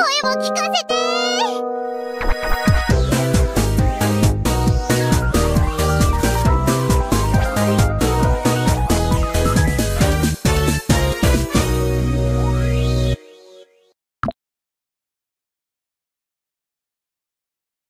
声を聞かせて。